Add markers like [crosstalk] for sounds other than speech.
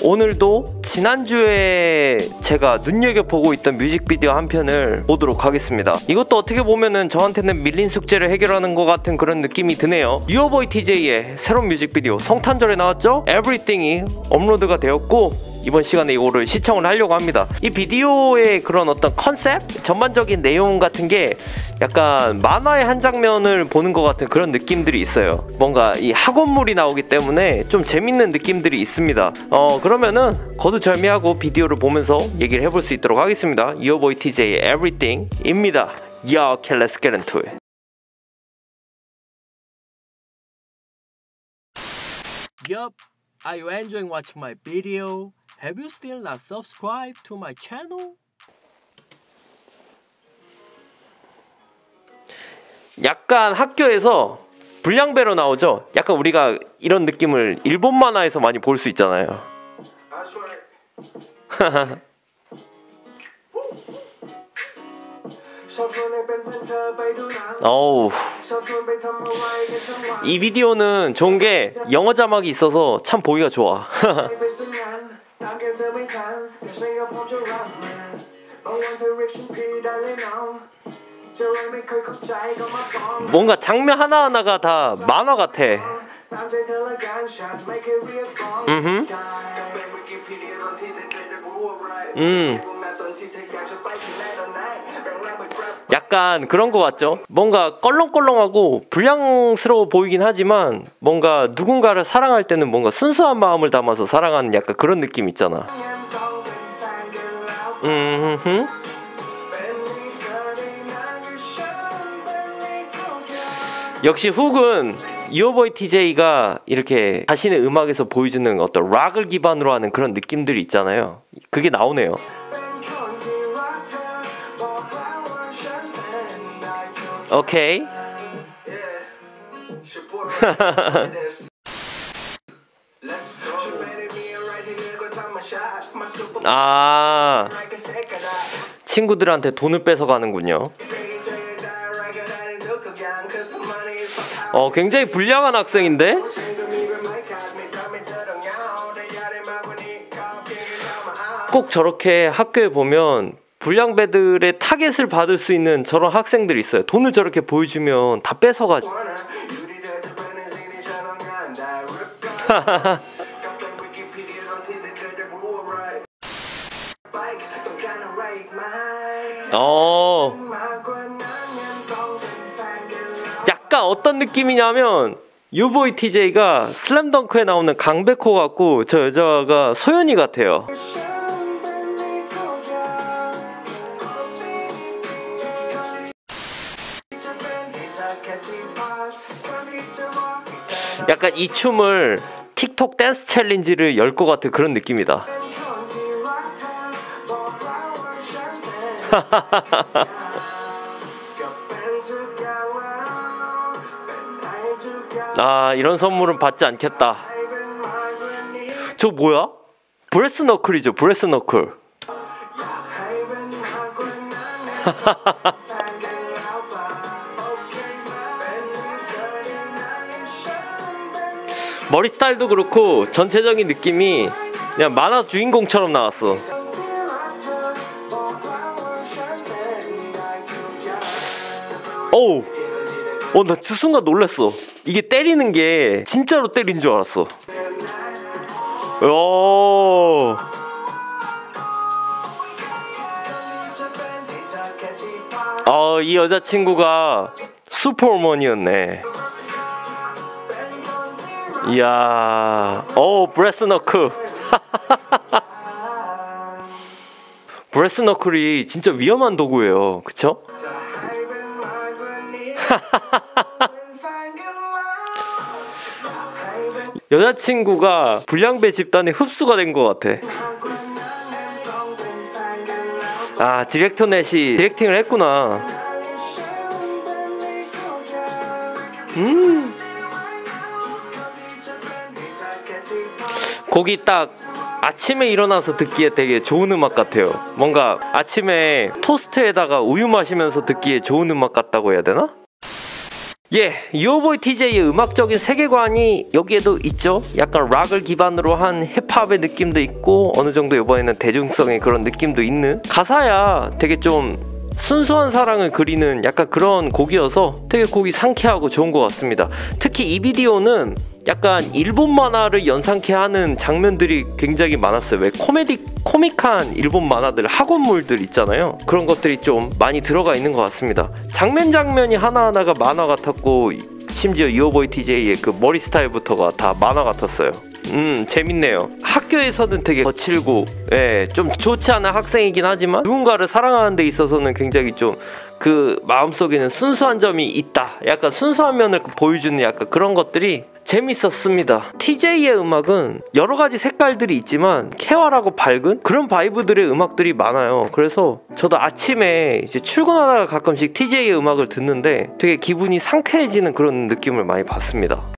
오늘도 지난주에 제가 눈여겨보고 있던 뮤직비디오 한 편을 보도록 하겠습니다. 이것도 어떻게 보면은 저한테는 밀린 숙제를 해결하는 것 같은 그런 느낌이 드네요. 유어보이 TJ의 새로운 뮤직비디오 성탄절에 나왔죠? Everything이 업로드가 되었고 이번 시간에 이거를 시청을 하려고 합니다. 이 비디오의 그런 어떤 컨셉, 전반적인 내용 같은 게 약간 만화의 한 장면을 보는 것 같은 그런 느낌들이 있어요. 뭔가 이 학원물이 나오기 때문에 좀 재밌는 느낌들이 있습니다. 어 그러면은 거두절미하고 비디오를 보면서 얘기를 해볼 수 있도록 하겠습니다. 이어보이 TJ의 Everything입니다. Yeah, okay, let's get into it. Yup. Are you enjoying watching my video? Have you still not subscribed to my channel? 약간 학교에서 불량배로 나오죠? 약간 우리가 이런 느낌을 일본 만화에서 많이 볼 수 있잖아요. 어우 이 비디오는 좋은 게 영어 자막이 있어서 참 보기가 좋아 [laughs] 뭔가 장면 하나하나가 다 만화 같아 음흠. 음 약간 그런 것 같죠? 뭔가 껄렁껄렁하고 불량스러워 보이긴 하지만 뭔가 누군가를 사랑할 때는 뭔가 순수한 마음을 담아서 사랑하는 약간 그런 느낌 있잖아. 음, 역시 훅은 이어보이 TJ가 이렇게 자신의 음악에서 보여주는 어떤 락을 기반으로 하는 그런 느낌들이 있잖아요. 그게 나오네요. 오케이. [laughs] 아 친구들한테 돈을 뺏어 가는군요. 어 굉장히 불량한 학생인데? 꼭 저렇게 학교에 보면 불량배들의 타겟을 받을 수 있는 저런 학생들이 있어요. 돈을 저렇게 보여주면 다 뺏어가. [laughs] 어. 어떤 느낌이냐면 URBOY TJ가 슬램덩크에 나오는 강백호 같고 저 여자가 소연이 같아요. 약간 이 춤을 틱톡 댄스 챌린지를 열 것 같은 그런 느낌이다. [laughs] [laughs] 아 이런 선물은 받지 않겠다. 저 뭐야? brass knuckle이죠 brass knuckle. [laughs] 머리 스타일도 그렇고 전체적인 느낌이 그냥 만화 주인공처럼 나왔어. 어우, 어, 나 그 순간 놀랐어. 이게 때리는 게 진짜로 때린 줄 알았어. 오. 어, 이 여자친구가 슈퍼우먼이었네. 이야, 오 brass knuck. [laughs] brass knuckle이 진짜 위험한 도구예요. 그쵸? [laughs] [laughs] 여자친구가 불량배 집단에 흡수가 된 것 같아. 아 디렉터 넷이 directing을 했구나 음 곡이 딱 아침에 일어나서 듣기에 되게 좋은 음악 같아요 뭔가 아침에 토스트에다가 우유 마시면서 듣기에 좋은 음악 같다고 해야 되나? 예, URBOY TJ의 음악적인 세계관이 여기에도 있죠. 약간 락을 기반으로 한 힙합의 느낌도 있고 어느 정도 이번에는 대중성의 그런 느낌도 있는 가사야 되게 좀 순수한 사랑을 그리는 약간 그런 곡이어서 되게 곡이 상쾌하고 좋은 것 같습니다. 특히 이 비디오는 약간 일본 만화를 연상케 하는 장면들이 굉장히 많았어요. 왜 코미디 코믹한 일본 만화들 학원물들 있잖아요. 그런 것들이 좀 많이 들어가 있는 것 같습니다. 장면 장면이 하나하나가 만화 같았고 심지어 이어보이 TJ의 그 머리 스타일부터가 다 만화 같았어요. 음 재밌네요. 학교에서는 되게 거칠고 예, 좀 좋지 않은 학생이긴 하지만 누군가를 사랑하는 데 있어서는 굉장히 좀 그 마음속에는 순수한 점이 있다. 약간 순수한 면을 보여주는 약간 그런 것들이 재밌었습니다. TJ의 음악은 여러 가지 색깔들이 있지만 쾌활하고 밝은 그런 바이브들의 음악들이 많아요. 그래서 저도 아침에 이제 출근하다가 가끔씩 TJ의 음악을 듣는데 되게 기분이 상쾌해지는 그런 느낌을 많이 받습니다.